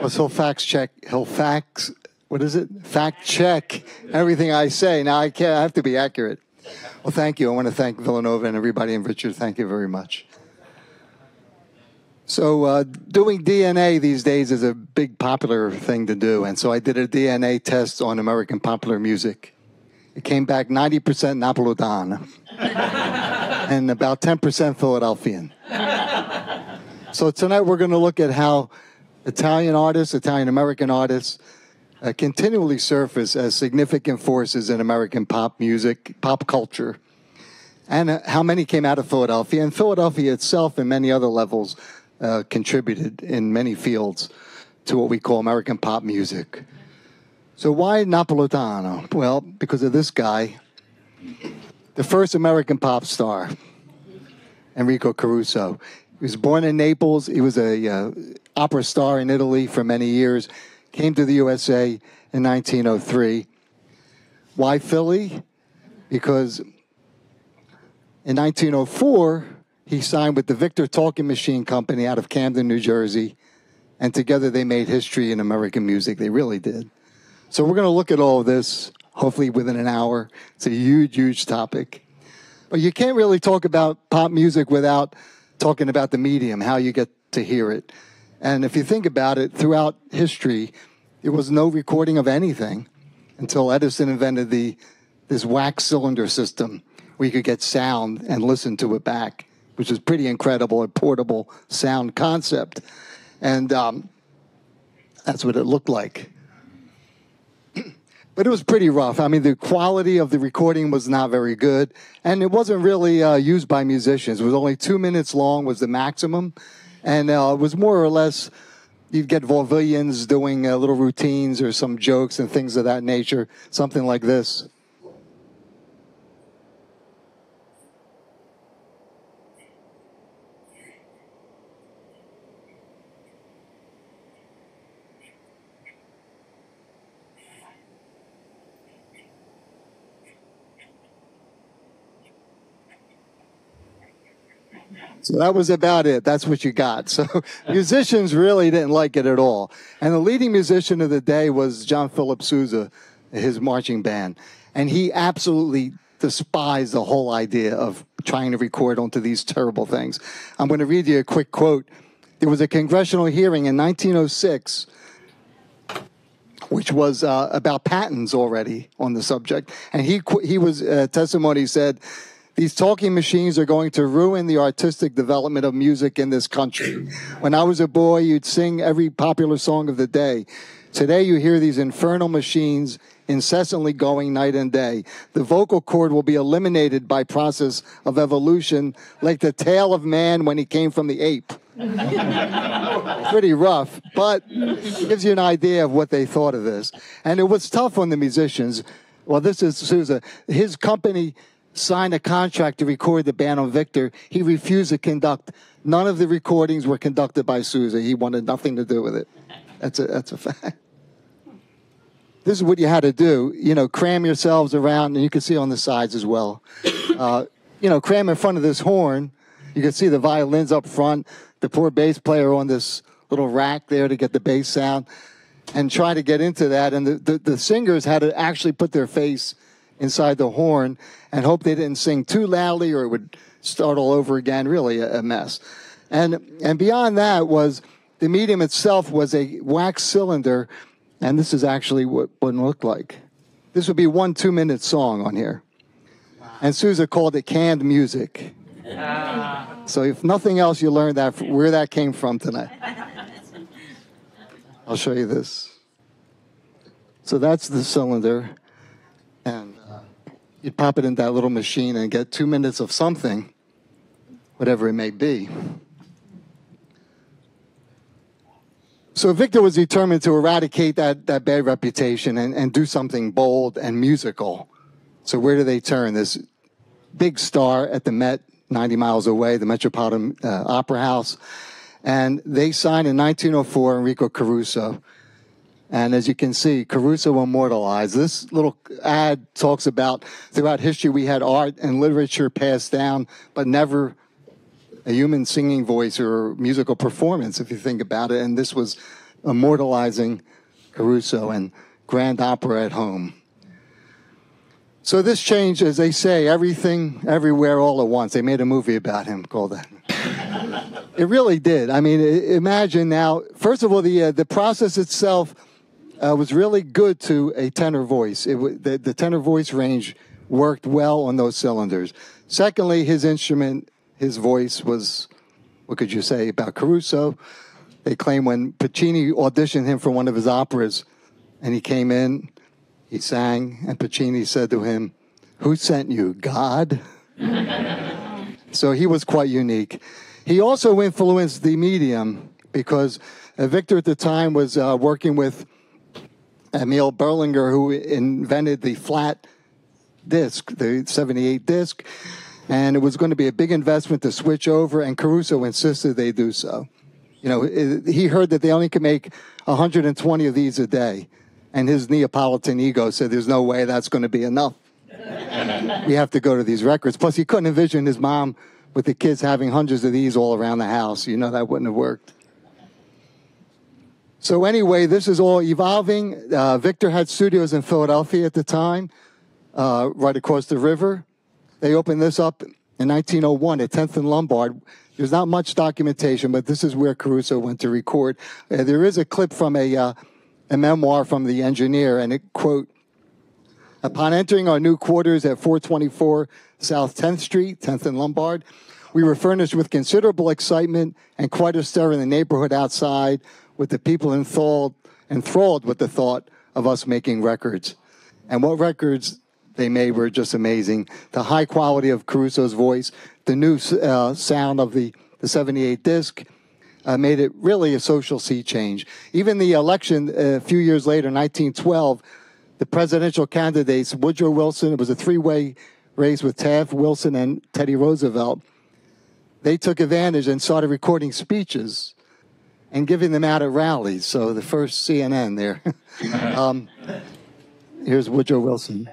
Well, he'll fact check. He'll fax. What is it? Fact check everything I say. Now I can't. I have to be accurate. Well, thank you. I want to thank Villanova and everybody and Richard. Thank you very much. So, uh, doing DNA these days is a big popular thing to do, and so I did a DNA test on American popular music. It came back 90% Napolitan and about 10% Philadelphian. So tonight we're going to look at how Italian artists, Italian American artists, uh, continually surface as significant forces in American pop music, pop culture, and uh, how many came out of Philadelphia. And Philadelphia itself, and many other levels, uh, contributed in many fields to what we call American pop music. So why Napolitano? Well, because of this guy, the first American pop star, Enrico Caruso. He was born in Naples. He was a uh, opera star in Italy for many years. Came to the USA in 1903. Why Philly? Because in 1904 he signed with the Victor Talking Machine Company out of Camden, New Jersey, and together they made history in American music. They really did. So we're going to look at all of this hopefully within an hour. It's a huge, huge topic. But you can't really talk about pop music without talking about the medium, how you get to hear it. And if you think about it, throughout history, there was no recording of anything until Edison invented the this wax cylinder system where you could get sound and listen to it back, which is pretty incredible, a portable sound concept. And um, that's what it looked like. But it was pretty rough. I mean, the quality of the recording was not very good, and it wasn't really uh, used by musicians. It was only two minutes long, was the maximum, and uh, it was more or less. You'd get vaudevillians doing uh, little routines or some jokes and things of that nature, something like this. So that was about it. That's what you got. So musicians really didn't like it at all. And the leading musician of the day was John Philip Sousa, his marching band. And he absolutely despised the whole idea of trying to record onto these terrible things. I'm going to read you a quick quote. There was a congressional hearing in 1906 which was uh, about patents already on the subject. And he he was uh, testimony said these talking machines are going to ruin the artistic development of music in this country. When I was a boy, you'd sing every popular song of the day. Today, you hear these infernal machines incessantly going night and day. The vocal cord will be eliminated by process of evolution, like the tail of man when he came from the ape. Pretty rough, but gives you an idea of what they thought of this. And it was tough on the musicians. Well, this is Sousa. His company signed a contract to record the band on Victor. He refused to conduct. None of the recordings were conducted by Sousa. He wanted nothing to do with it. That's a, that's a fact. This is what you had to do. You know, cram yourselves around, and you can see on the sides as well. Uh, you know, cram in front of this horn. You can see the violins up front, the poor bass player on this little rack there to get the bass sound, and try to get into that. And the, the, the singers had to actually put their face inside the horn and hope they didn't sing too loudly or it would start all over again. Really a, a mess. And and beyond that was the medium itself was a wax cylinder, and this is actually what it looked like. This would be one two minute song on here. And Sousa called it canned music. Ah. So if nothing else, you learned that where that came from tonight. I'll show you this. So that's the cylinder, and you'd pop it in that little machine and get two minutes of something, whatever it may be. So Victor was determined to eradicate that, that bad reputation and, and do something bold and musical. So where do they turn? This big star at the Met, 90 miles away, the Metropolitan uh, Opera House. And they signed in 1904 Enrico Caruso and as you can see, Caruso immortalized. This little ad talks about throughout history we had art and literature passed down, but never a human singing voice or musical performance, if you think about it. And this was immortalizing Caruso and grand opera at home. So this changed, as they say, everything, everywhere, all at once. They made a movie about him called that. it really did. I mean, imagine now. First of all, the uh, the process itself uh, was really good to a tenor voice. It, the, the tenor voice range worked well on those cylinders. Secondly, his instrument, his voice was, what could you say about Caruso? They claim when Puccini auditioned him for one of his operas, and he came in, he sang, and Puccini said to him, Who sent you, God? so he was quite unique. He also influenced the medium because uh, Victor at the time was uh, working with Emil Berliner, who invented the flat disc, the 78 disc, and it was going to be a big investment to switch over, and Caruso insisted they do so. You know, he heard that they only could make 120 of these a day, and his Neapolitan ego said, There's no way that's going to be enough. we have to go to these records. Plus, he couldn't envision his mom with the kids having hundreds of these all around the house. You know, that wouldn't have worked. So anyway, this is all evolving. Uh, Victor had studios in Philadelphia at the time, uh, right across the river. They opened this up in 1901 at 10th and Lombard. There's not much documentation, but this is where Caruso went to record. Uh, there is a clip from a, uh, a memoir from the engineer, and it quote, Upon entering our new quarters at 424 South 10th Street, 10th and Lombard, we were furnished with considerable excitement and quite a stir in the neighborhood outside with the people enthralled, enthralled with the thought of us making records. And what records they made were just amazing. The high quality of Caruso's voice, the new uh, sound of the, the 78 disc, uh, made it really a social sea change. Even the election uh, a few years later, 1912, the presidential candidates, Woodrow Wilson, it was a three way race with Taft, Wilson, and Teddy Roosevelt. They took advantage and started recording speeches and giving them out at rallies. So the first CNN there. um, here's Woodrow Wilson.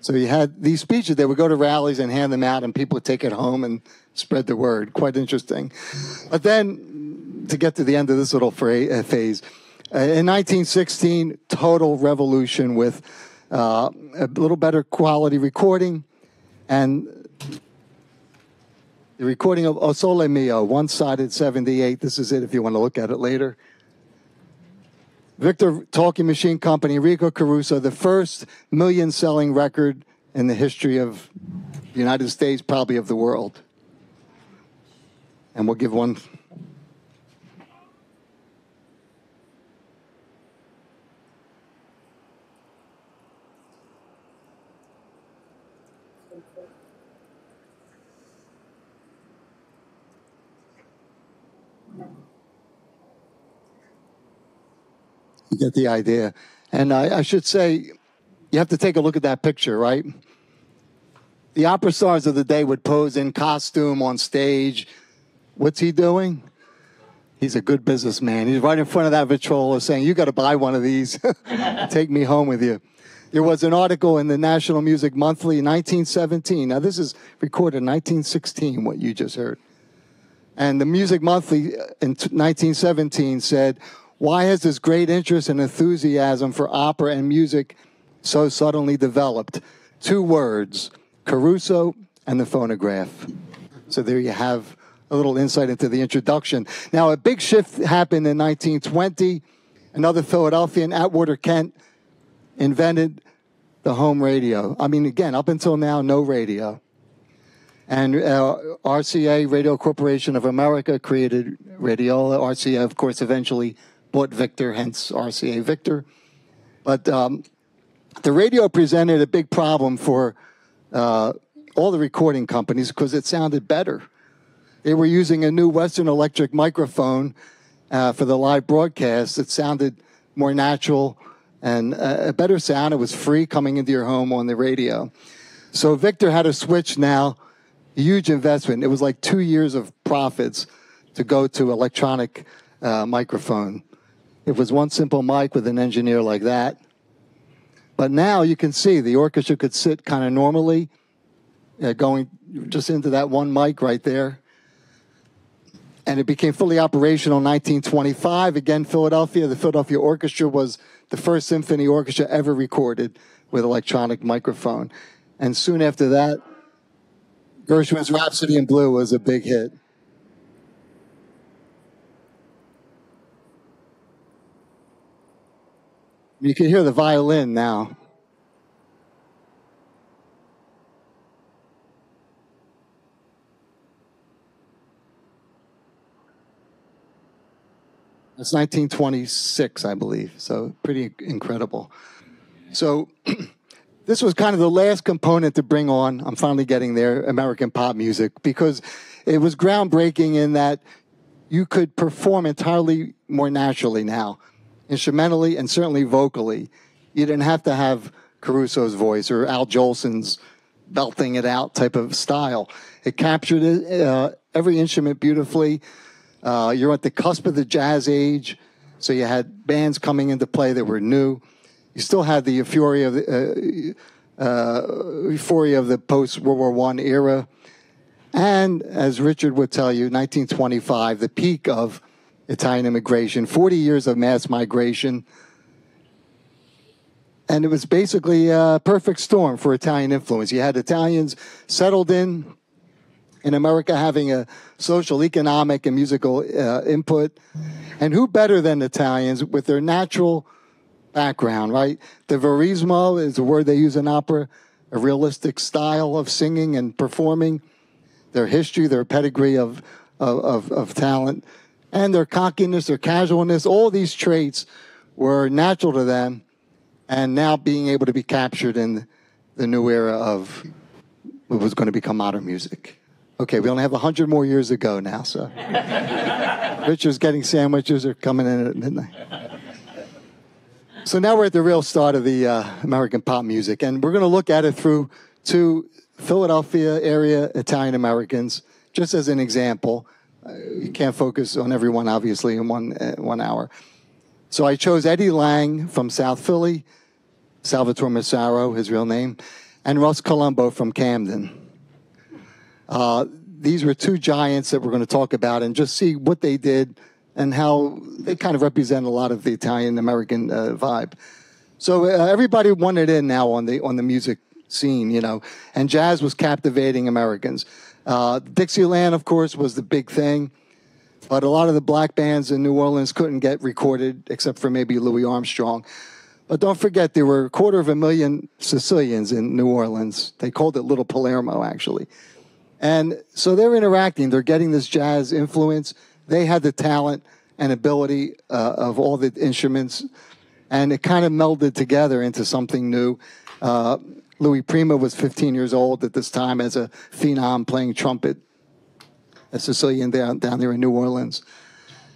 So you had these speeches. They would go to rallies and hand them out, and people would take it home and spread the word. Quite interesting. But then, to get to the end of this little uh, phase, uh, in 1916, total revolution with uh, a little better quality recording and the recording of O Sole Mio, one-sided 78. This is it if you want to look at it later. Victor Talking Machine Company, Rico Caruso, the first million-selling record in the history of the United States, probably of the world. And we'll give one You get the idea. And I, I should say, you have to take a look at that picture, right? The opera stars of the day would pose in costume on stage. What's he doing? He's a good businessman. He's right in front of that Victrola saying, You got to buy one of these. Take me home with you. There was an article in the National Music Monthly in 1917. Now, this is recorded in 1916, what you just heard. And the Music Monthly uh, in 1917 said, why has this great interest and enthusiasm for opera and music so suddenly developed? Two words Caruso and the phonograph. So there you have a little insight into the introduction. Now, a big shift happened in 1920. Another Philadelphian, Atwater Kent, invented the home radio. I mean, again, up until now, no radio. And uh, RCA, Radio Corporation of America, created Radiola. RCA, of course, eventually bought Victor, hence RCA Victor. But um, the radio presented a big problem for uh, all the recording companies because it sounded better. They were using a new Western Electric microphone uh, for the live broadcast. It sounded more natural and uh, a better sound. It was free coming into your home on the radio. So Victor had to switch now, huge investment. It was like two years of profits to go to electronic uh, microphone. It was one simple mic with an engineer like that. But now you can see the orchestra could sit kind of normally, uh, going just into that one mic right there. and it became fully operational in 1925. Again, Philadelphia, the Philadelphia Orchestra was the first symphony orchestra ever recorded with electronic microphone. And soon after that, Gershwin's Rhapsody in Blue was a big hit. You can hear the violin now. It's 1926, I believe. So pretty incredible. So this was kind of the last component to bring on. I'm finally getting there, American pop music, because it was groundbreaking in that you could perform entirely more naturally now, instrumentally and certainly vocally. You didn't have to have Caruso's voice or Al Jolson's belting it out type of style. It captured uh, every instrument beautifully. Uh, you're at the cusp of the jazz age, so you had bands coming into play that were new. You still had the euphoria of the, uh, uh, euphoria of the post World War One era, and as Richard would tell you, 1925, the peak of Italian immigration, 40 years of mass migration. And it was basically a perfect storm for Italian influence. You had Italians settled in, in America having a social, economic, and musical uh, input. And who better than Italians with their natural background, right? The verismo is a word they use in opera, a realistic style of singing and performing, their history, their pedigree of, of, of, of talent, and their cockiness, their casualness, all these traits were natural to them and now being able to be captured in the new era of what was going to become modern music. Okay, we only have 100 more years to go now, so. Richard's getting sandwiches They're coming in at midnight. So now we're at the real start of the uh, American pop music, and we're going to look at it through two Philadelphia area Italian Americans, just as an example. You can't focus on everyone, obviously, in one, uh, one hour. So I chose Eddie Lang from South Philly, Salvatore Massaro, his real name, and Russ Columbo from Camden. Uh, these were two giants that we're going to talk about and just see what they did and how they kind of represent a lot of the Italian American uh, vibe. So uh, everybody wanted in now on the on the music scene, you know, and jazz was captivating Americans. Uh, Dixieland, of course, was the big thing, but a lot of the black bands in New Orleans couldn't get recorded except for maybe Louis Armstrong. But don't forget, there were a quarter of a million Sicilians in New Orleans. They called it Little Palermo, actually. And so they're interacting, they're getting this jazz influence. They had the talent and ability uh, of all the instruments, and it kind of melded together into something new. Uh, Louis Prima was 15 years old at this time as a phenom playing trumpet, a Sicilian down, down there in New Orleans.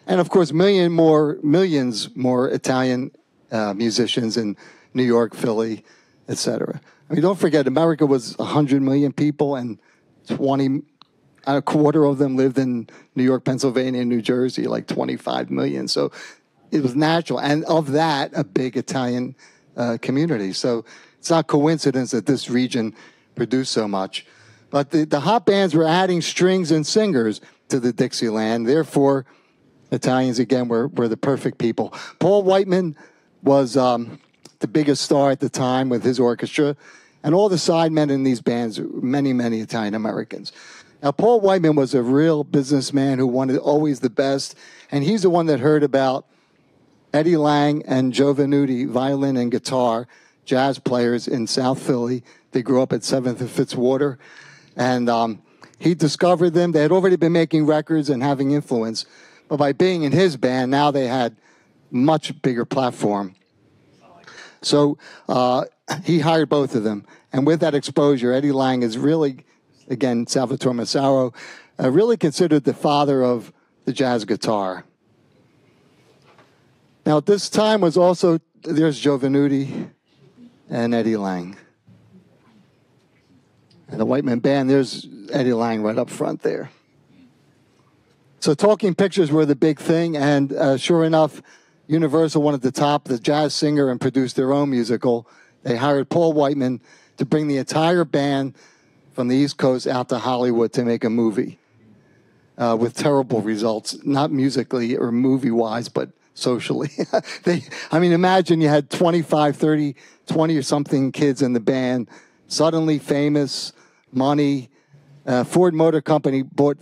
And of course, million more, millions more Italian uh, musicians in New York, Philly, etc. I mean, don't forget, America was 100 million people, and 20, a quarter of them lived in New York, Pennsylvania, and New Jersey, like 25 million. So it was natural. And of that, a big Italian uh, community. So it's not coincidence that this region produced so much. But the, the hot bands were adding strings and singers to the Dixieland. Therefore, Italians, again, were, were the perfect people. Paul Whiteman was um, the biggest star at the time with his orchestra and all the sidemen in these bands, many, many Italian Americans. Now, Paul Whiteman was a real businessman who wanted always the best, and he's the one that heard about Eddie Lang and Joe Venuti, violin and guitar, jazz players in South Philly. They grew up at 7th and Fitzwater, and um, he discovered them. They had already been making records and having influence, but by being in his band, now they had much bigger platform. So uh, he hired both of them. And with that exposure, Eddie Lang is really, again, Salvatore Massaro, uh, really considered the father of the jazz guitar. Now, at this time was also, there's Joe Venuti and Eddie Lang. And the Whiteman Band, there's Eddie Lang right up front there. So talking pictures were the big thing, and uh, sure enough, Universal wanted to top the jazz singer and produce their own musical. They hired Paul Whiteman to bring the entire band from the East Coast out to Hollywood to make a movie. uh, with terrible results, not musically or movie wise, but socially. they, I mean, imagine you had 25, 30, 20 or something kids in the band, suddenly famous, money. Uh, Ford Motor Company bought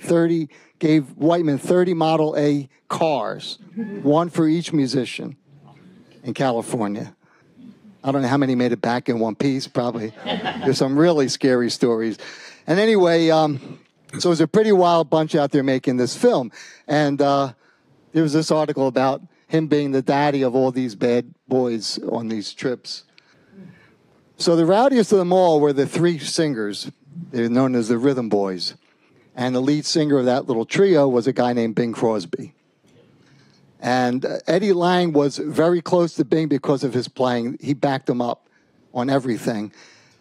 30, gave Whiteman 30 Model A cars, one for each musician in California. I don't know how many made it back in one piece, probably. There's some really scary stories. And anyway, um, so it was a pretty wild bunch out there making this film. And uh, there was this article about him being the daddy of all these bad boys on these trips. So the rowdiest of them all were the three singers. They're known as the Rhythm Boys. And the lead singer of that little trio was a guy named Bing Crosby. And uh, Eddie Lang was very close to Bing because of his playing. He backed him up on everything.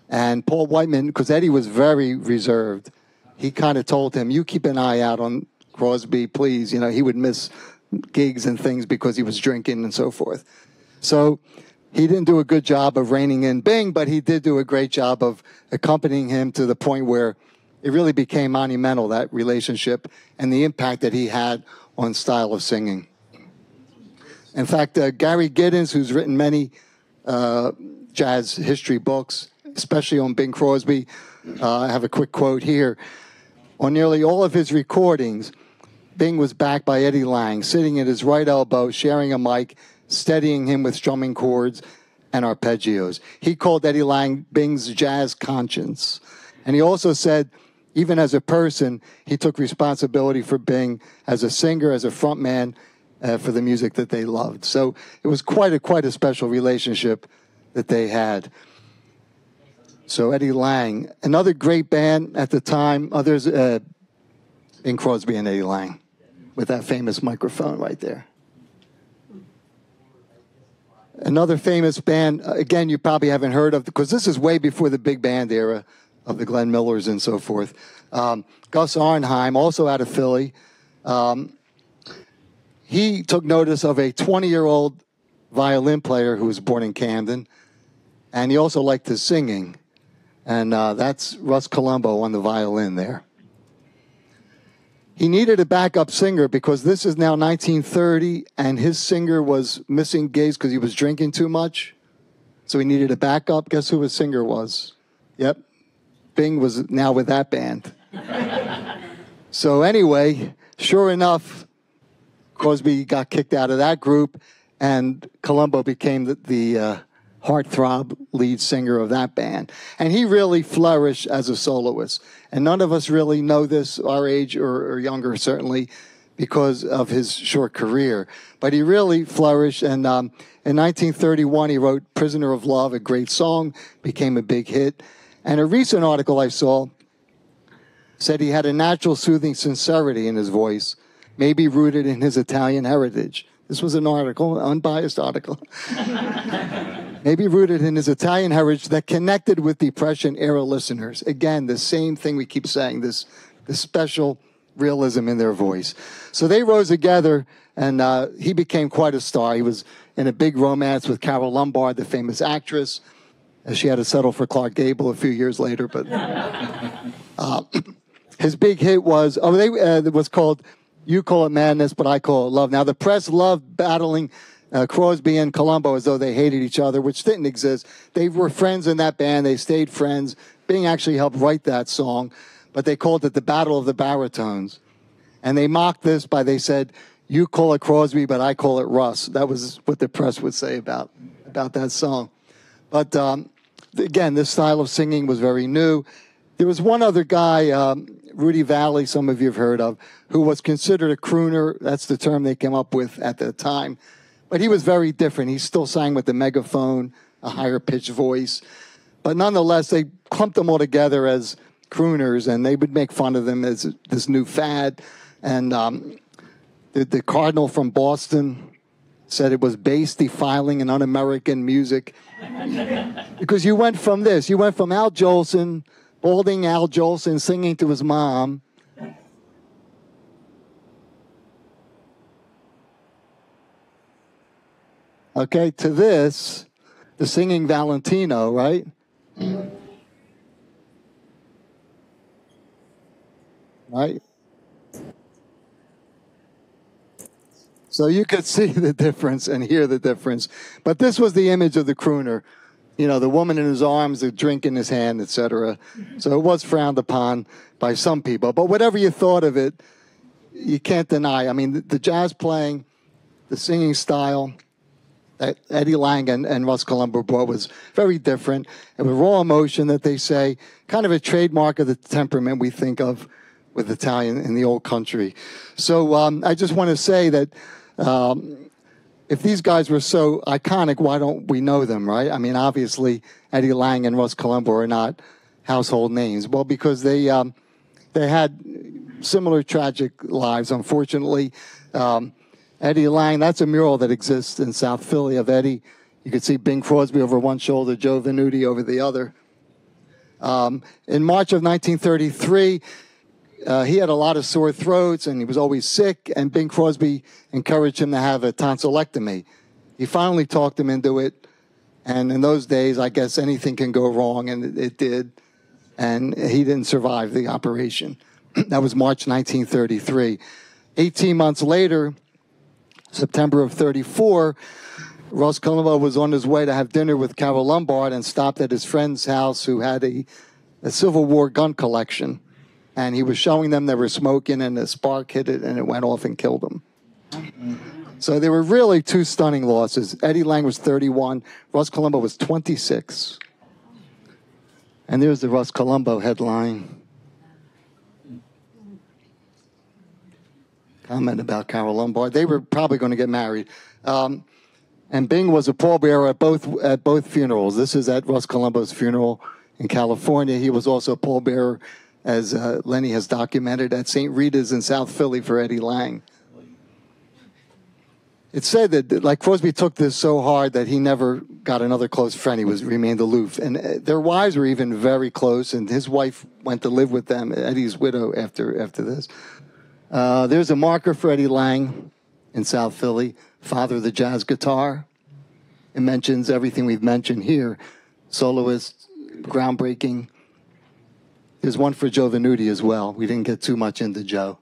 And Paul Whiteman, because Eddie was very reserved, he kind of told him, You keep an eye out on Crosby, please. You know, he would miss gigs and things because he was drinking and so forth. So he didn't do a good job of reining in Bing, but he did do a great job of accompanying him to the point where it really became monumental, that relationship and the impact that he had on style of singing. In fact, uh, Gary Giddins, who's written many uh, jazz history books, especially on Bing Crosby, uh, I have a quick quote here. On nearly all of his recordings, Bing was backed by Eddie Lang, sitting at his right elbow, sharing a mic, steadying him with strumming chords and arpeggios. He called Eddie Lang Bing's jazz conscience. And he also said, even as a person, he took responsibility for Bing as a singer, as a frontman, uh, for the music that they loved. So it was quite a quite a special relationship that they had. So Eddie Lang, another great band at the time. Others, uh, Bing Crosby and Eddie Lang, with that famous microphone right there. Another famous band, uh, again, you probably haven't heard of because this is way before the big band era of the Glenn Millers and so forth. Um, Gus Arnheim, also out of Philly, um, he took notice of a 20 year old violin player who was born in Camden, and he also liked his singing. And uh, that's Russ Columbo on the violin there. He needed a backup singer because this is now 1930, and his singer was missing gigs because he was drinking too much. So he needed a backup. Guess who his singer was? Yep, Bing was now with that band. so anyway, sure enough, Crosby got kicked out of that group, and Columbo became the, the uh, heartthrob lead singer of that band. And he really flourished as a soloist. And none of us really know this, our age or, or younger, certainly, because of his short career. But he really flourished. And um, in 1931, he wrote Prisoner of Love, a great song, became a big hit. And a recent article I saw said he had a natural soothing sincerity in his voice, maybe rooted in his Italian heritage. This was an article, unbiased article. maybe rooted in his Italian heritage that connected with Depression era listeners. Again, the same thing we keep saying, this, this special realism in their voice. So they rose together, and uh, he became quite a star. He was in a big romance with Carole Lombard, the famous actress. She had to settle for Clark Gable a few years later, but uh, his big hit was oh, they uh, it was called "You Call It Madness, but I Call It Love." Now the press loved battling uh, Crosby and Columbo as though they hated each other, which didn't exist. They were friends in that band. They stayed friends. Bing actually helped write that song, but they called it the Battle of the Baritones, and they mocked this by they said, "You call it Crosby, but I call it Russ." That was what the press would say about about that song. But um, again, this style of singing was very new. There was one other guy, um, Rudy Vallee, some of you have heard of, who was considered a crooner. That's the term they came up with at the time. But he was very different. He still sang with the megaphone, a higher pitched voice. But nonetheless, they clumped them all together as crooners, and they would make fun of them as this new fad. And um, the, the cardinal from Boston said it was base, defiling, and un American music because you went from this, you went from Al Jolson, balding Al Jolson singing to his mom. okay, to this, the singing Valentino, right? Right? So you could see the difference and hear the difference. But this was the image of the crooner. You know, the woman in his arms, the drink in his hand, etc. Mm-hmm. So it was frowned upon by some people. But whatever you thought of it, you can't deny. I mean, the jazz playing, the singing style, Eddie Lang and, and Russ Columbo brought was very different. It was raw emotion that they say, kind of a trademark of the temperament we think of with Italian in the old country. So um, I just want to say that um, if these guys were so iconic, why don't we know them, right? I mean, obviously, Eddie Lang and Russ Columbo are not household names. Well, because they um, they had similar tragic lives, unfortunately. Um, Eddie Lang, that's a mural that exists in South Philly of Eddie. You can see Bing Crosby over one shoulder, Joe Venuti over the other. Um, in March of 1933, uh, he had a lot of sore throats and he was always sick, and Bing Crosby encouraged him to have a tonsillectomy. He finally talked him into it, and in those days, I guess anything can go wrong, and it, it did. And he didn't survive the operation. that was March 1933. 18 months later, September of 34, Russ Columbo was on his way to have dinner with Carole Lombard and stopped at his friend's house who had a, a Civil War gun collection and he was showing them they were smoking, and a spark hit it, and it went off and killed them. So there were really two stunning losses. Eddie Lang was 31, Russ Columbo was 26. And there's the Russ Columbo headline. Comment about Carole Lombard. They were probably going to get married. Um, and Bing was a pallbearer at both at both funerals. This is at Russ Columbo's funeral in California. He was also a pallbearer as uh, Lenny has documented at St. Rita's in South Philly for Eddie Lang. It's said that like Crosby took this so hard that he never got another close friend. He was remained aloof, and uh, their wives were even very close. And his wife went to live with them, Eddie's widow, after after this. Uh, there's a marker for Eddie Lang in South Philly, father of the jazz guitar. It mentions everything we've mentioned here: soloist, groundbreaking there's one for Joe Venuti as well. We didn't get too much into Joe.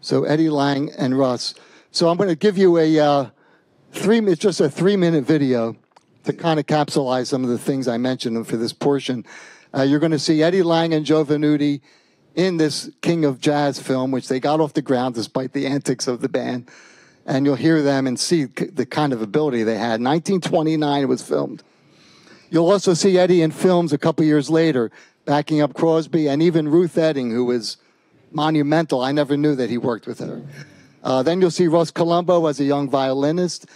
So Eddie Lang and Russ. So I'm going to give you a uh, three. It's just a three-minute video to kind of capsulize some of the things I mentioned for this portion. Uh, you're going to see Eddie Lang and Joe Venuti in this King of Jazz film, which they got off the ground despite the antics of the band. And you'll hear them and see the kind of ability they had. 1929 it was filmed. You'll also see Eddie in films a couple years later backing up Crosby, and even Ruth Etting, who was monumental. I never knew that he worked with her. Uh, then you'll see Russ Columbo as a young violinist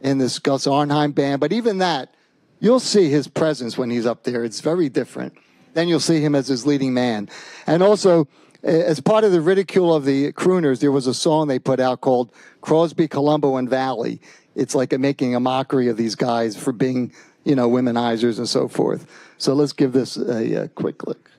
in this Gus Arnheim band. But even that, you'll see his presence when he's up there. It's very different. Then you'll see him as his leading man. And also, eh, as part of the ridicule of the crooners, there was a song they put out called Crosby, Columbo, and Vallee. It's like a, making a mockery of these guys for being, you know, womenizers and so forth. So let's give this a, a quick look.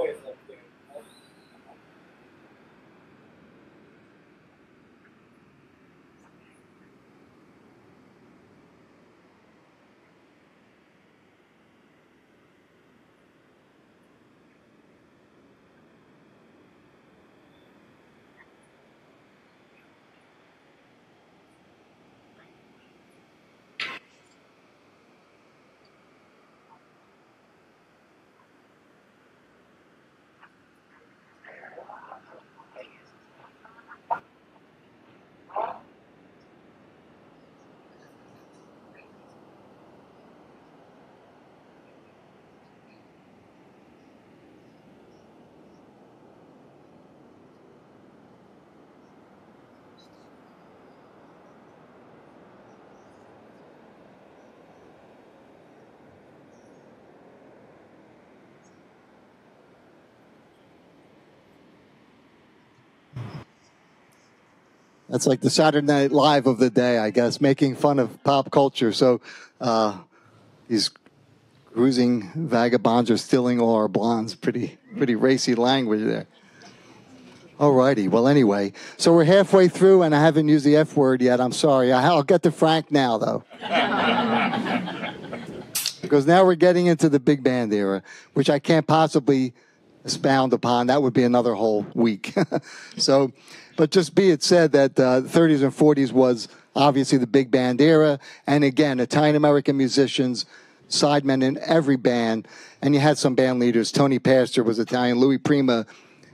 poison That's like the Saturday Night Live of the day, I guess, making fun of pop culture. So uh, these cruising vagabonds are stealing all our blondes. Pretty, pretty racy language there. All righty. Well, anyway, so we're halfway through, and I haven't used the F word yet. I'm sorry. I'll get to Frank now, though. because now we're getting into the big band era, which I can't possibly expound upon. That would be another whole week. so but just be it said that uh, 30s and 40s was obviously the big band era. And again, Italian American musicians, sidemen in every band. And you had some band leaders. Tony Pastor was Italian, Louis Prima,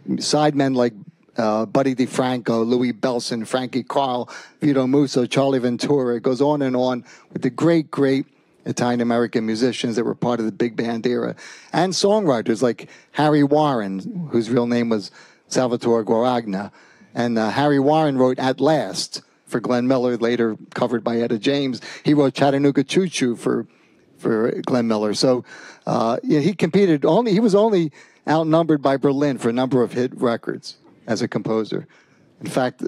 sidemen like uh, Buddy DeFranco, Louis Bellson, Frankie Carle, Vito Musso, Charlie Ventura. It goes on and on with the great, great Italian American musicians that were part of the big band era, and songwriters like Harry Warren, whose real name was Salvatore Guaragna, and uh, Harry Warren wrote At Last for Glenn Miller, later covered by Etta James. He wrote Chattanooga Choo Choo for, for Glenn Miller. So uh, yeah, he competed only, he was only outnumbered by Berlin for a number of hit records as a composer. In fact,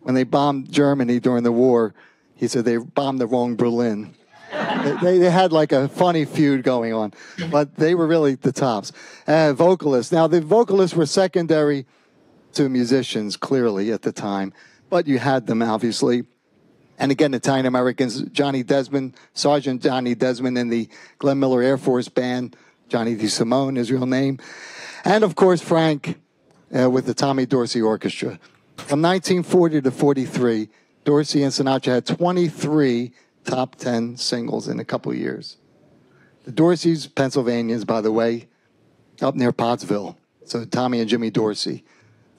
when they bombed Germany during the war, he said they bombed the wrong Berlin. They, they, had like a funny feud going on, but they were really the tops. Uh, vocalists. Now, the vocalists were secondary to musicians clearly at the time, but you had them obviously. And again, Italian Americans, Johnny Desmond, Sergeant Johnny Desmond in the Glenn Miller Air Force Band, Johnny DeSimone, his real name. And of course, Frank uh, with the Tommy Dorsey Orchestra. From 1940 to 43, Dorsey and Sinatra had 23 top 10 singles in a couple years. The Dorseys, Pennsylvanians, by the way, up near Pottsville. So Tommy and Jimmy Dorsey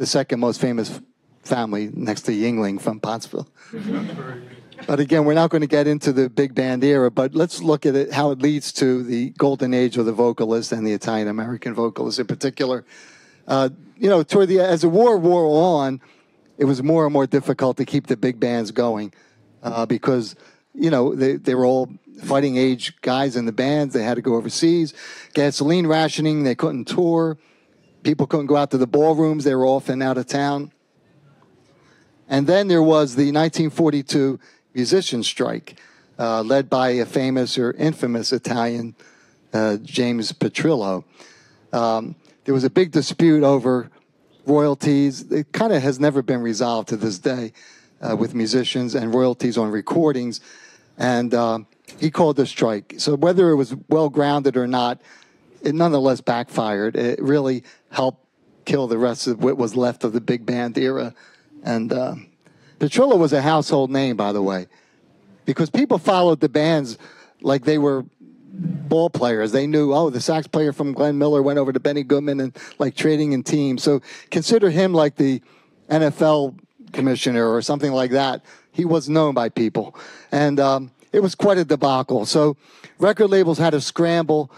the second most famous family next to Yuengling from Pottsville. but again, we're not going to get into the big band era, but let's look at it, how it leads to the golden age of the vocalist and the Italian American vocalist in particular. Uh, you know, toward the as the war wore on, it was more and more difficult to keep the big bands going uh, because you know they, they were all fighting age guys in the bands. They had to go overseas, gasoline rationing. They couldn't tour. People couldn't go out to the ballrooms. They were often out of town. And then there was the 1942 musician strike, uh, led by a famous or infamous Italian, uh, James Petrillo. Um, there was a big dispute over royalties. It kind of has never been resolved to this day uh, with musicians and royalties on recordings. And uh, he called the strike. So whether it was well grounded or not, it nonetheless backfired. It really helped kill the rest of what was left of the big band era. And uh, Petrillo was a household name, by the way, because people followed the bands like they were ball players. They knew, oh, the sax player from Glenn Miller went over to Benny Goodman and like trading in teams. So consider him like the NFL commissioner or something like that. He was known by people. And um, it was quite a debacle. So record labels had to scramble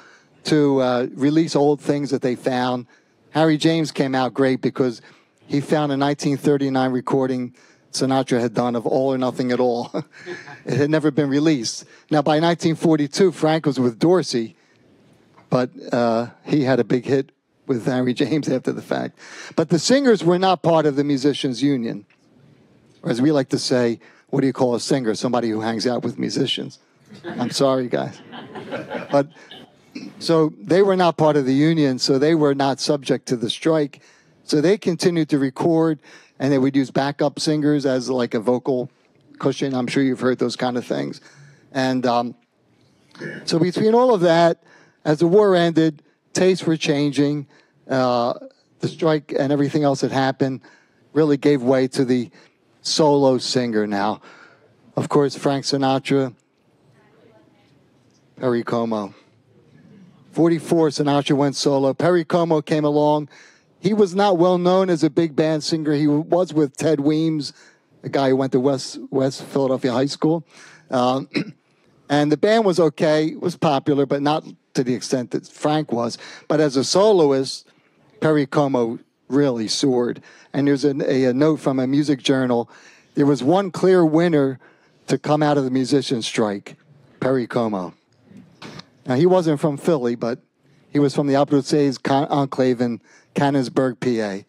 to uh, release old things that they found. Harry James came out great because he found a 1939 recording Sinatra had done of All or Nothing at All. it had never been released. Now, by 1942, Frank was with Dorsey, but uh, he had a big hit with Harry James after the fact. But the singers were not part of the musicians' union. Or as we like to say, what do you call a singer? Somebody who hangs out with musicians. I'm sorry, guys. But So they were not part of the union, so they were not subject to the strike. So they continued to record, and they would use backup singers as like a vocal cushion. I'm sure you've heard those kind of things. And um, so between all of that, as the war ended, tastes were changing. Uh, the strike and everything else that happened really gave way to the solo singer now. Of course, Frank Sinatra, Perry Como. 44, Sinatra went solo. Perry Como came along. He was not well known as a big band singer. He was with Ted Weems, a guy who went to West, West Philadelphia High School. Um, and the band was okay, it was popular, but not to the extent that Frank was. But as a soloist, Perry Como really soared. And there's a, a, note from a music journal. There was one clear winner to come out of the musician strike, Perry Como. Now, he wasn't from Philly, but he was from the Abruzzese enclave in Canonsburg, PA,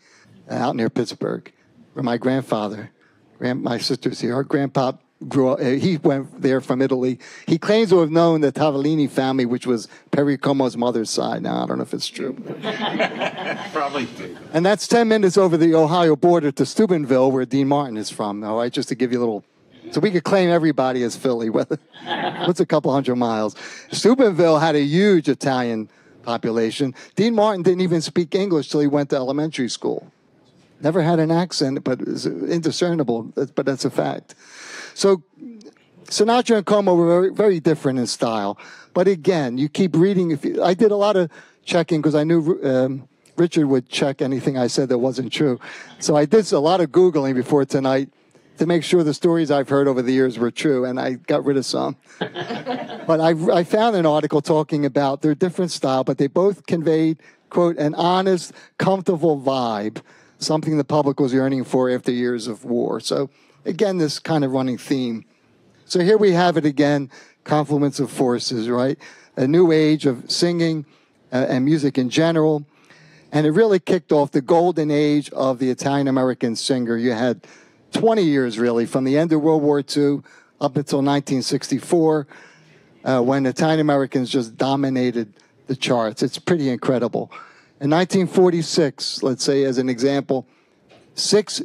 uh, out near Pittsburgh, where my grandfather, grand, my sister's here, our grandpa grew up, he went there from Italy. He claims to have known the Travaglini family, which was Perry Como's mother's side. Now, I don't know if it's true. Probably. And that's 10 minutes over the Ohio border to Steubenville, where Dean Martin is from, all right, just to give you a little. So we could claim everybody as Philly. What's a couple hundred miles? Steubenville had a huge Italian population. Dean Martin didn't even speak English till he went to elementary school. Never had an accent, but it was indiscernible, but that's a fact. So Sinatra and Como were very, very different in style. But again, you keep reading. If you, I did a lot of checking because I knew um, Richard would check anything I said that wasn't true. So I did a lot of Googling before tonight to make sure the stories I've heard over the years were true, and I got rid of some. but I, I found an article talking about their different style, but they both conveyed, quote, an honest, comfortable vibe, something the public was yearning for after years of war. So again, this kind of running theme. So here we have it again, confluence of forces, right? A new age of singing uh, and music in general. And it really kicked off the golden age of the Italian American singer. You had 20 years, really, from the end of World War II up until 1964, uh, when Italian Americans just dominated the charts. It's pretty incredible. In 1946, let's say as an example, six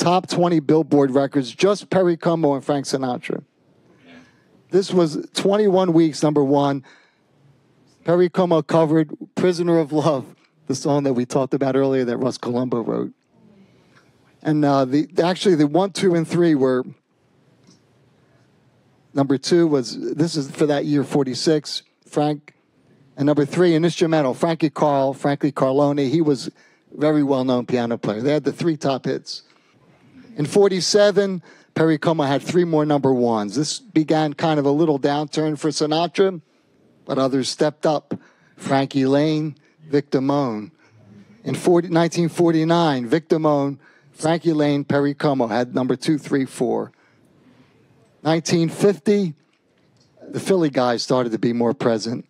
top 20 Billboard records, just Perry Como and Frank Sinatra. This was 21 weeks, number one. Perry Como covered Prisoner of Love, the song that we talked about earlier that Russ Columbo wrote. And uh, the actually the one, two, and three were number two was this is for that year 46, Frank. And number three, an instrumental, Frankie Carle, Frankie Carlone. He was very well known piano player. They had the three top hits. In 47, Perry Como had three more number ones. This began kind of a little downturn for Sinatra, but others stepped up. Frankie Laine, Vic Damone. In 40, 1949, Vic Damone, Frankie Laine, Perry Como had number two, three, four. 1950, the Philly guys started to be more present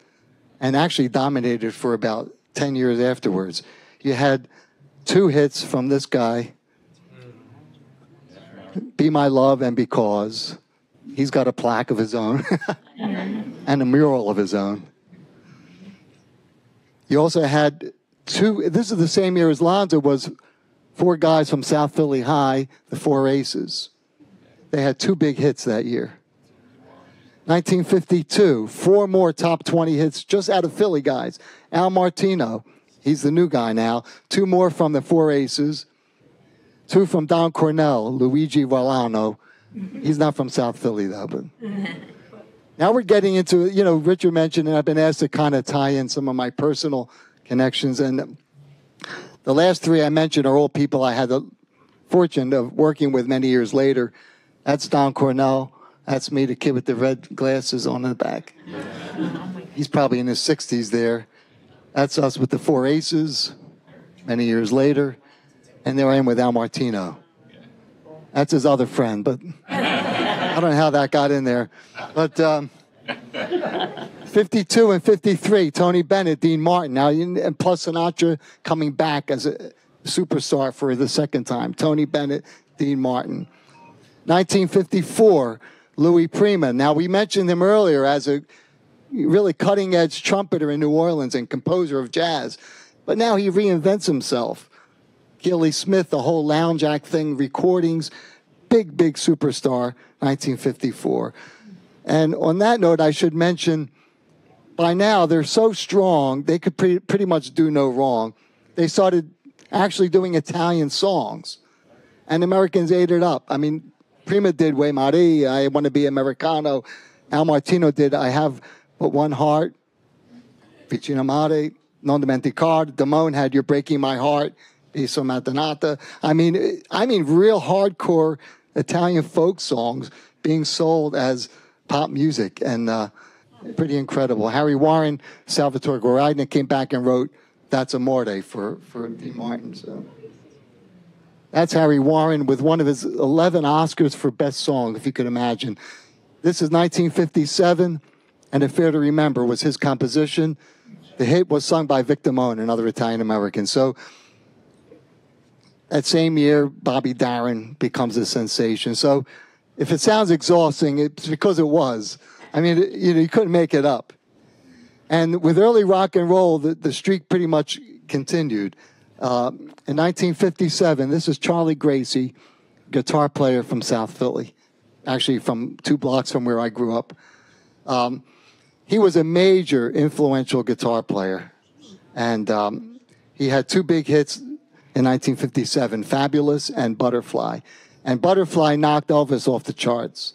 and actually dominated for about 10 years afterwards. You had two hits from this guy, be My Love and Because. He's got a plaque of his own and a mural of his own. You also had two, this is the same year as Lanza was four guys from South Philly High, the Four Aces. They had two big hits that year. 1952, four more top 20 hits just out of Philly guys. Al Martino, he's the new guy now. Two more from the Four Aces. Two from Don Cornell, Luigi Varlaro. He's not from South Philly, though. But now we're getting into, you know, Richard mentioned, and I've been asked to kind of tie in some of my personal connections. And the last three I mentioned are all people I had the fortune of working with many years later. That's Don Cornell. That's me, the kid with the red glasses on the back. He's probably in his 60s there. That's us with the four aces many years later. And there I am with Al Martino. That's his other friend, but I don't know how that got in there. But um, 52 and 53, Tony Bennett, Dean Martin. Now, and plus Sinatra coming back as a superstar for the second time. Tony Bennett, Dean Martin. 1954, Louis Prima. Now, we mentioned him earlier as a really cutting edge trumpeter in New Orleans and composer of jazz. But now he reinvents himself. Keely Smith, the whole lounge act thing, recordings, big, big superstar, 1954. And on that note, I should mention by now they're so strong, they could pretty, pretty much do no wrong. They started actually doing Italian songs, and Americans ate it up. I mean, Prima did Way Marie, I Want to Be Americano. Al Martino did I Have But One Heart, Vicino Mare, Non Dimenticar. Damone had You're Breaking My Heart, Piso Mattanata. I mean, I mean, real hardcore Italian folk songs being sold as pop music and uh, pretty incredible. Harry Warren, Salvatore Guaragna came back and wrote That's Amore for, for Dean Martin. So. That's Harry Warren with one of his 11 Oscars for Best Song, if you could imagine. This is 1957, and Affair to Remember was his composition. The hit was sung by Vic Damone, another Italian American. So that same year, Bobby Darin becomes a sensation. So if it sounds exhausting, it's because it was. I mean, you know, you couldn't make it up. And with early rock and roll, the, the streak pretty much continued. Uh, in 1957, this is Charlie Gracie, guitar player from South Philly, actually from two blocks from where I grew up. Um, he was a major influential guitar player, and um, he had two big hits in 1957 Fabulous and Butterfly. And Butterfly knocked Elvis off the charts.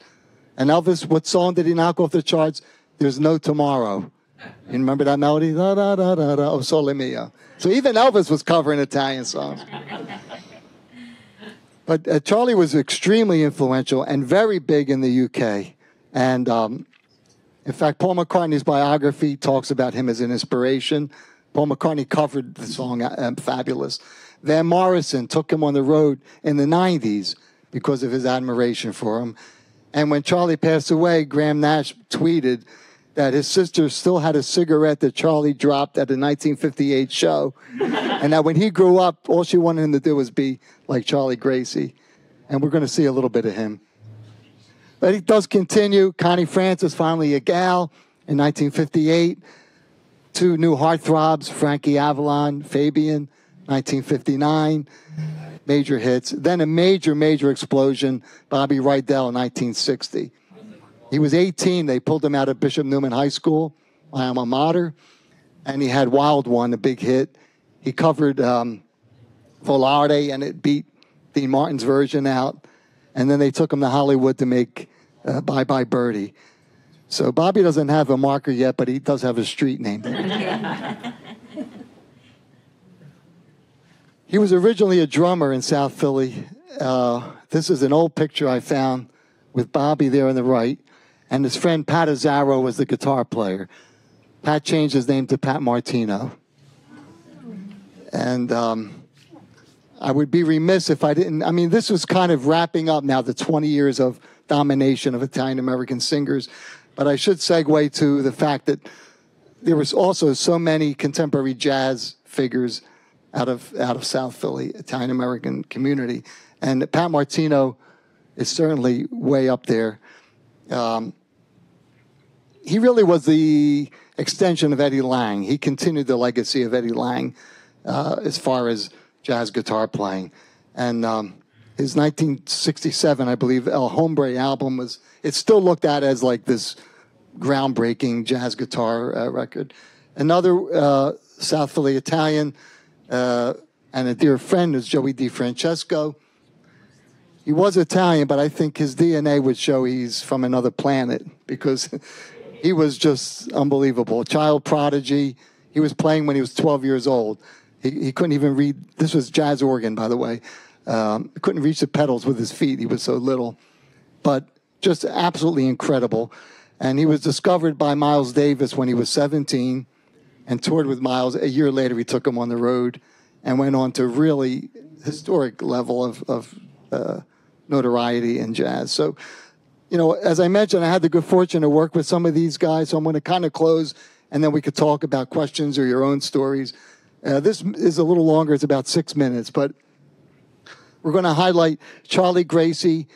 And Elvis, what song did he knock off the charts? There's No Tomorrow. You remember that melody? Da, da, da, da, da, oh, Sole Mio. So even Elvis was covering Italian songs. But uh, Charlie was extremely influential and very big in the UK. And um, in fact, Paul McCartney's biography talks about him as an inspiration. Paul McCartney covered the song uh, Fabulous. Van Morrison took him on the road in the 90s because of his admiration for him. And when Charlie passed away, Graham Nash tweeted that his sister still had a cigarette that Charlie dropped at a 1958 show. and that when he grew up, all she wanted him to do was be like Charlie Gracie. And we're going to see a little bit of him. But he does continue. Connie Francis, finally a gal in 1958. Two new heartthrobs, Frankie Avalon, Fabian. 1959, major hits. Then a major, major explosion, Bobby Rydell in 1960. He was 18. They pulled him out of Bishop Neumann High School, my alma mater, and he had Wild One, a big hit. He covered um, Volare, and it beat Dean Martin's version out. And then they took him to Hollywood to make uh, Bye Bye Birdie. So Bobby doesn't have a marker yet, but he does have a street name. He was originally a drummer in South Philly. Uh, this is an old picture I found with Bobby there on the right, and his friend Pat Azzara was the guitar player. Pat changed his name to Pat Martino. And um, I would be remiss if I didn't. I mean, this was kind of wrapping up now the 20 years of domination of Italian American singers. But I should segue to the fact that there was also so many contemporary jazz figures out of out of South Philly, Italian American community, and Pat Martino is certainly way up there. Um, he really was the extension of Eddie Lang. He continued the legacy of Eddie Lang uh, as far as jazz guitar playing, and um, his 1967, I believe, El Hombre album was. It's still looked at as like this groundbreaking jazz guitar uh, record. Another uh, South Philly Italian uh, and a dear friend is Joey DeFrancesco. He was Italian, but I think his DNA would show he's from another planet because he was just unbelievable. Child prodigy. He was playing when he was 12 years old. He, he couldn't even read. This was jazz organ, by the way. Um, couldn't reach the pedals with his feet. He was so little, but just absolutely incredible. And he was discovered by Miles Davis when he was 17 and toured with Miles. A year later, we took him on the road and went on to really historic level of, of uh, notoriety in jazz. So, you know, as I mentioned, I had the good fortune to work with some of these guys. So I'm going to kind of close, and then we could talk about questions or your own stories. Uh, this is a little longer; it's about six minutes, but we're going to highlight Charlie Gracie,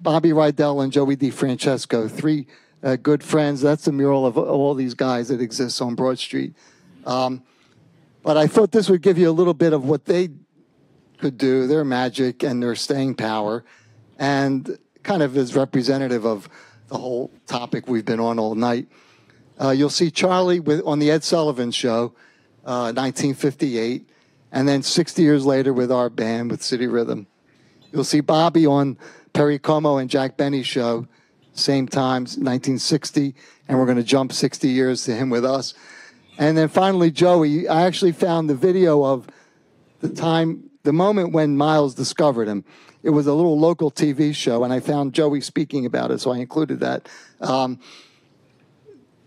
Bobby Rydell, and Joey DeFrancesco, three uh, good friends. That's the mural of all these guys that exists on Broad Street. Um, but I thought this would give you a little bit of what they could do, their magic and their staying power, and kind of is representative of the whole topic we've been on all night. Uh, you'll see Charlie with, on the Ed Sullivan Show, uh, 1958, and then 60 years later with our band with City Rhythm. You'll see Bobby on Perry Como and Jack Benny Show, same times, 1960, and we're going to jump 60 years to him with us. And then finally, Joey, I actually found the video of the time, the moment when Miles discovered him. It was a little local TV show, and I found Joey speaking about it, so I included that. Um,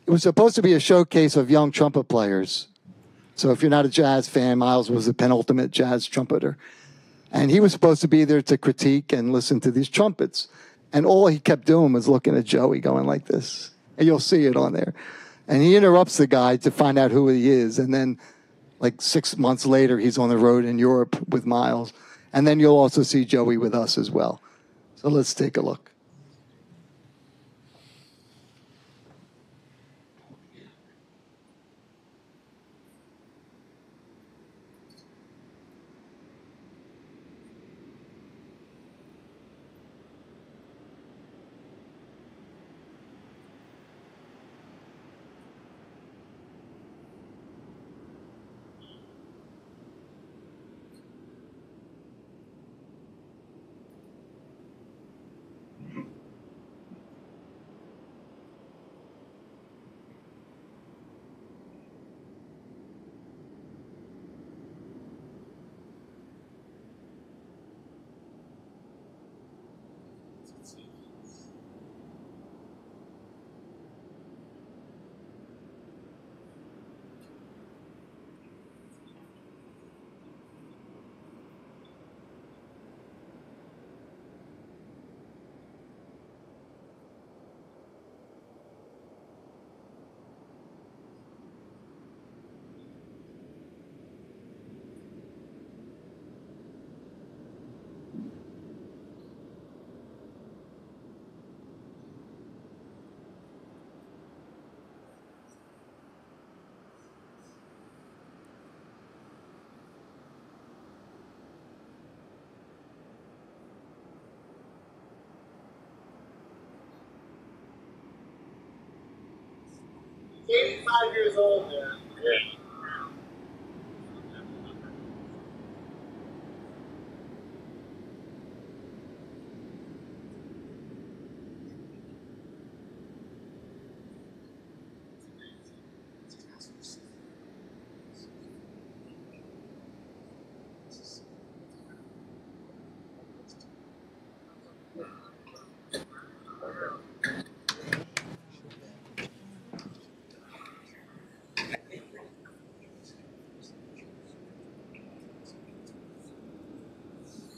it was supposed to be a showcase of young trumpet players. So if you're not a jazz fan, Miles was the penultimate jazz trumpeter. And he was supposed to be there to critique and listen to these trumpets. And all he kept doing was looking at Joey going like this. And you'll see it on there. And he interrupts the guy to find out who he is. And then, like six months later, he's on the road in Europe with Miles. And then you'll also see Joey with us as well. So let's take a look. Eighty-five years old now.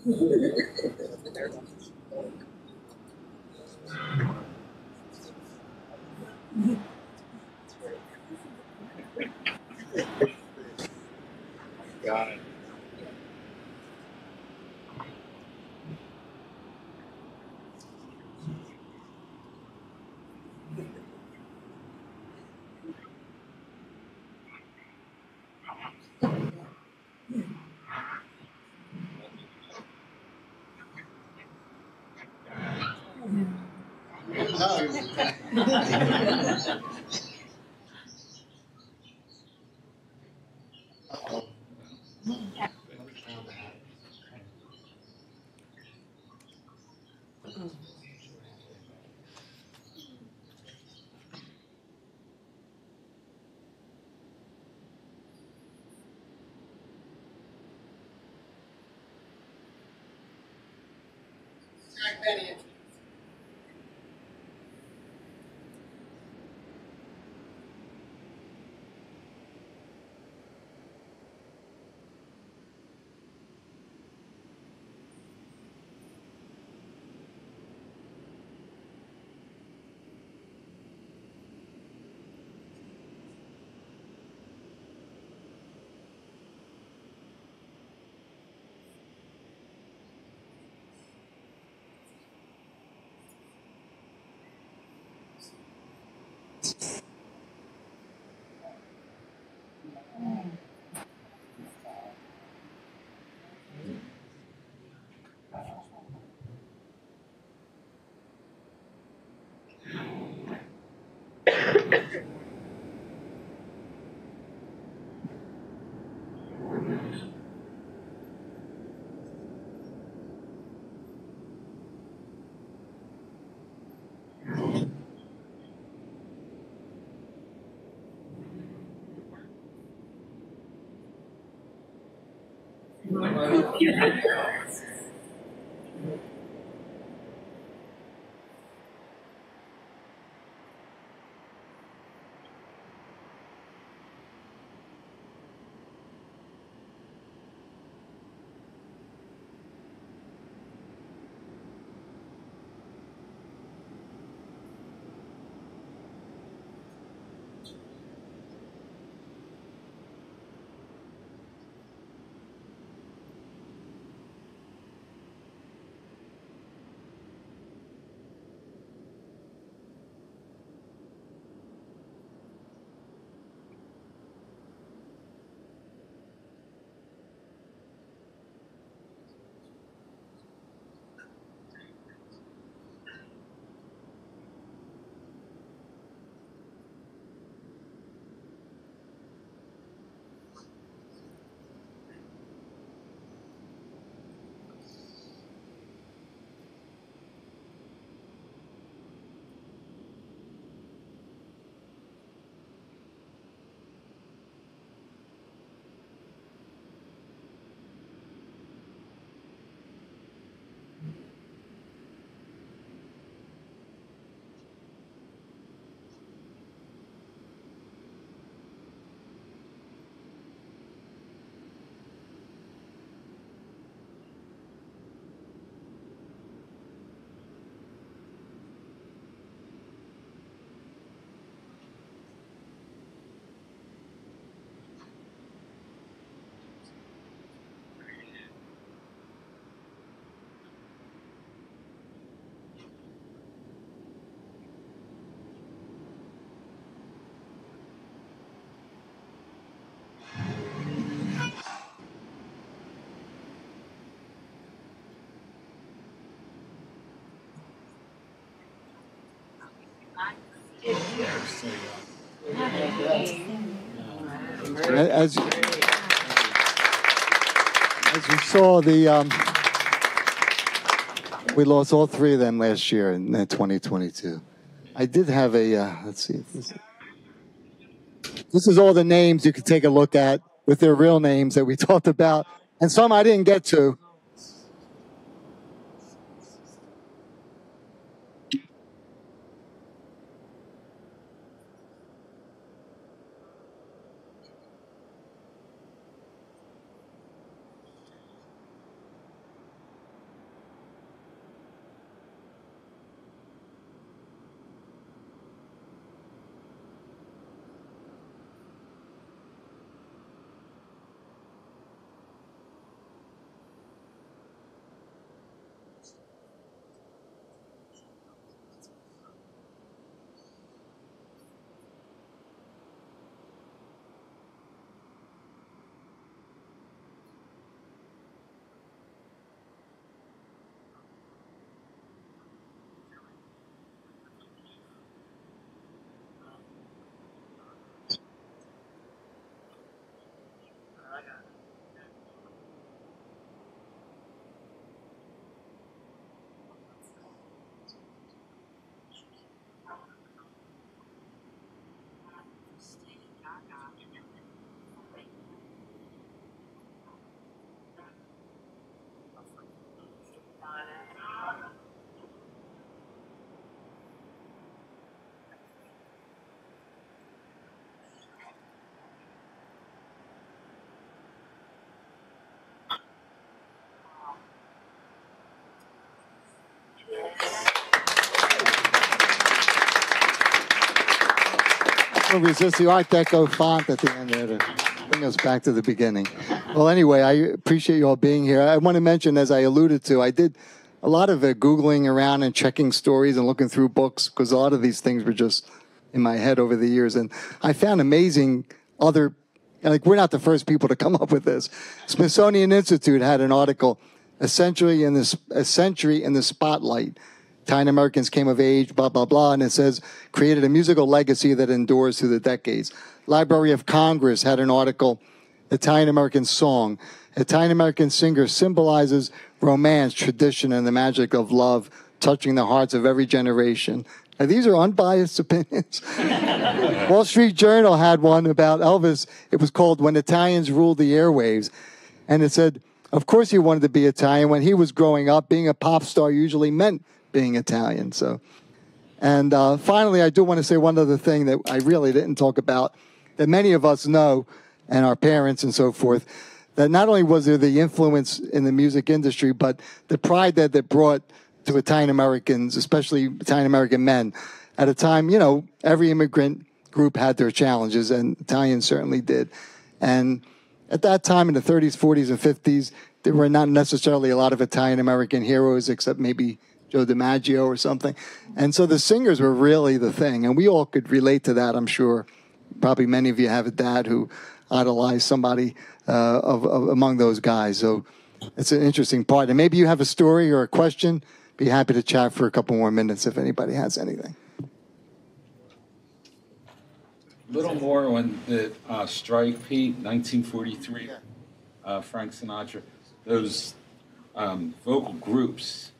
Got Benny. 嗯。As, as you saw, the um, we lost all three of them last year in, in 2022. I did have a uh, let's see. This, this is all the names you could take a look at with their real names that we talked about, and some I didn't get to. It's just the Art Deco font at the end there to bring us back to the beginning. Well, anyway, I appreciate you all being here. I want to mention, as I alluded to, I did a lot of uh, Googling around and checking stories and looking through books because a lot of these things were just in my head over the years. And I found amazing other, like, we're not the first people to come up with this. Smithsonian Institute had an article, essentially in the, a century in the Spotlight Italian Americans came of age, blah, blah, blah. And it says, created a musical legacy that endures through the decades. Library of Congress had an article, Italian American Song. Italian American singer symbolizes romance, tradition, and the magic of love, touching the hearts of every generation. Now, these are unbiased opinions. Wall Street Journal had one about Elvis. It was called When Italians Ruled the Airwaves. And it said, of course he wanted to be Italian. When he was growing up, being a pop star usually meant being Italian. So, and uh, finally, I do want to say one other thing that I really didn't talk about that many of us know, and our parents and so forth. That not only was there the influence in the music industry, but the pride that that brought to Italian Americans, especially Italian American men, at a time, you know, every immigrant group had their challenges, and Italians certainly did. And at that time, in the 30s, 40s, and 50s, there were not necessarily a lot of Italian American heroes, except maybe Joe DiMaggio or something. And so the singers were really the thing, and we all could relate to that, I'm sure. Probably many of you have a dad who idolized somebody uh, of, of among those guys. So it's an interesting part. And maybe you have a story or a question. Be happy to chat for a couple more minutes if anybody has anything. A little more on the uh, strike, Pete, 1943, uh, Frank Sinatra. Those um, vocal groups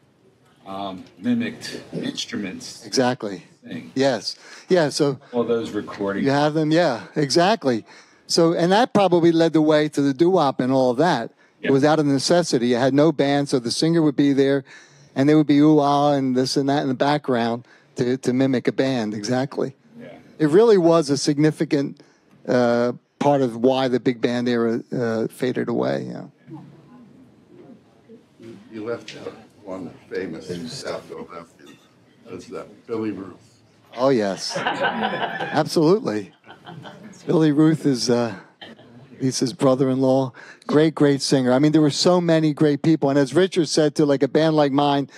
um, mimicked instruments. Exactly. Sing. Yes. Yeah. So All those recordings. you have them. Yeah. Exactly. So, and that probably led the way to the doo-wop and all of that. It was out of necessity. You had no band, so the singer would be there, and they would be ooh ah and this and that in the background to, to mimic a band. Exactly. Yeah. It really was a significant uh, part of why the big band era uh, faded away. Yeah. You left out one famous South Philadelphian. That's that Billy Ruth. Oh yes, absolutely. Billy Ruth is uh, Lisa's brother-in-law. Great, great singer. I mean, there were so many great people, and as Richard said, to like a band like mine,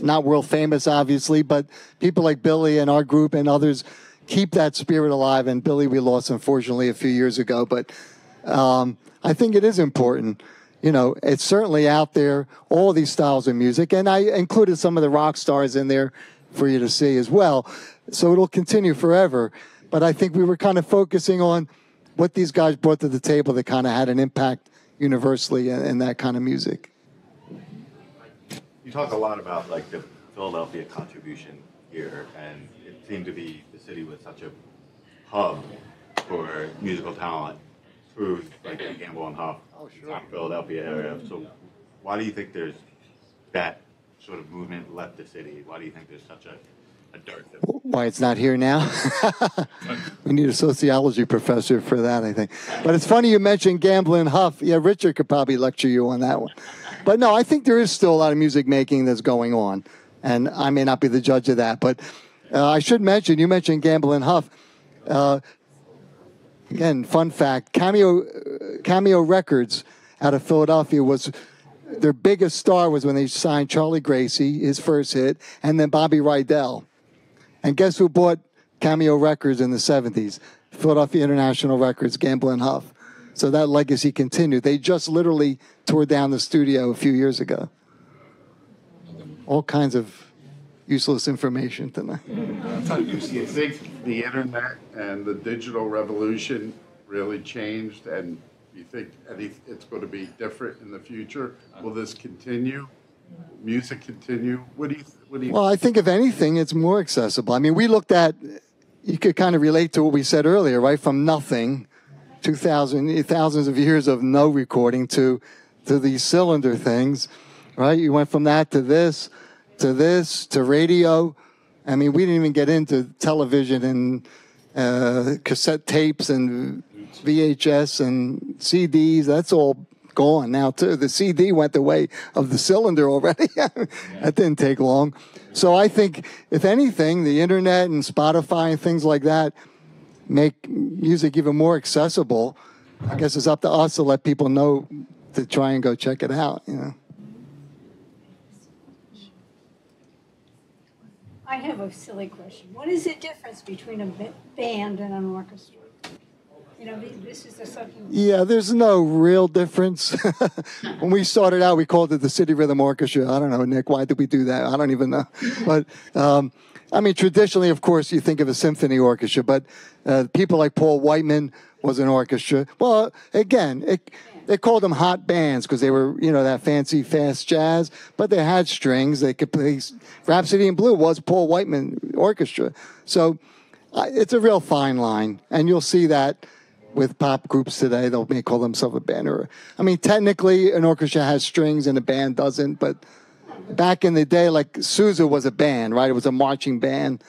not world famous, obviously, but people like Billy and our group and others keep that spirit alive. And Billy, we lost unfortunately a few years ago, but um, I think it is important. You know, it's certainly out there, all these styles of music, and I included some of the rock stars in there for you to see as well. So it'll continue forever. But I think we were kind of focusing on what these guys brought to the table that kind of had an impact universally in, in that kind of music. You talk a lot about like the Philadelphia contribution here, and it seemed to be the city was such a hub for musical talent through like the Gamble and Huff, South Philadelphia area. So, why do you think there's that sort of movement left the city? Why do you think there's such a, a dearth of Why it's not here now? we need a sociology professor for that, I think. But it's funny you mentioned Gamble and Huff. Yeah, Richard could probably lecture you on that one. But no, I think there is still a lot of music making that's going on, and I may not be the judge of that. But uh, I should mention you mentioned Gamble and Huff. Uh, again, fun fact: Cameo Cameo Records out of Philadelphia was their biggest star was when they signed Charlie Gracie, his first hit, and then Bobby Rydell. And guess who bought Cameo Records in the 70s? Philadelphia International Records, Gamble and Huff. So that legacy continued. They just literally tore down the studio a few years ago. All kinds of useless information tonight. Do you think the internet and the digital revolution really changed and you think any, it's going to be different in the future? Will this continue? Music continue? What do you, what do you? Well, I think if anything, it's more accessible. I mean, we looked at, you could kind of relate to what we said earlier, right? From nothing, 2,000, thousands of years of no recording to, to these cylinder things, right? You went from that to this, to this, to radio. I mean, we didn't even get into television and uh, cassette tapes and VHS and CDs. That's all gone now too. The CD went the way of the cylinder already. that didn't take long. So I think, if anything, the internet and Spotify and things like that make music even more accessible. I guess it's up to us to let people know to try and go check it out. You know. I have a silly question. What is the difference between a band and an orchestra? You know, this is a something. Yeah, there's no real difference. when we started out, we called it the City Rhythm Orchestra. I don't know, Nick, why did we do that? I don't even know. But um, I mean, traditionally, of course, you think of a symphony orchestra, but uh, people like Paul Whiteman was an orchestra. Well, again, it, they called them hot bands because they were, you know, that fancy fast jazz, but they had strings. They could play. Rhapsody in Blue was Paul Whiteman orchestra. So uh, it's a real fine line, and you'll see that with pop groups today. They'll may call themselves a band or, I mean, technically an orchestra has strings and a band doesn't, but back in the day, like Sousa was a band, right? It was a marching band,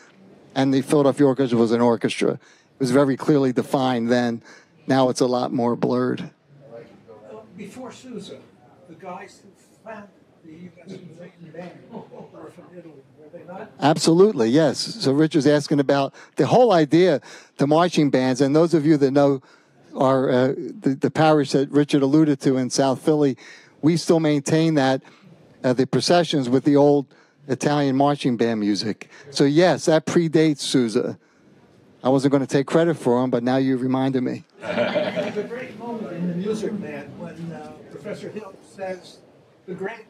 and the Philadelphia Orchestra was an orchestra. It was very clearly defined then. Now it's a lot more blurred. Before Sousa, the guys who founded the U.S. Western Band were from Italy, were they not? Absolutely, yes. So Richard's asking about the whole idea, the marching bands, and those of you that know our uh, the, the parish that Richard alluded to in South Philly, we still maintain that uh, the processions with the old Italian marching band music. So yes, that predates Sousa. I wasn't going to take credit for him, but now you reminded me. There's a great moment in the music man when uh, Professor Hill says, the great,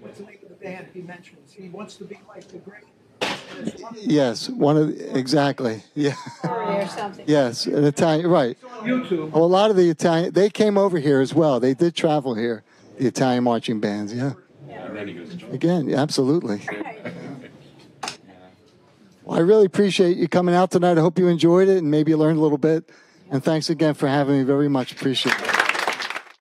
what's the name of the band he mentions? He wants to be like the great. And it's one of the- Yes, one of exactly. Yeah. Or something. Yes, an Italian. Right. YouTube. Well, a lot of the Italian they came over here as well. They did travel here. The Italian marching bands. Yeah. And then he goes, Again, absolutely. Right. Well, I really appreciate you coming out tonight. I hope you enjoyed it and maybe learned a little bit. And thanks again for having me. Very much appreciate it.